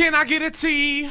Can I get a T?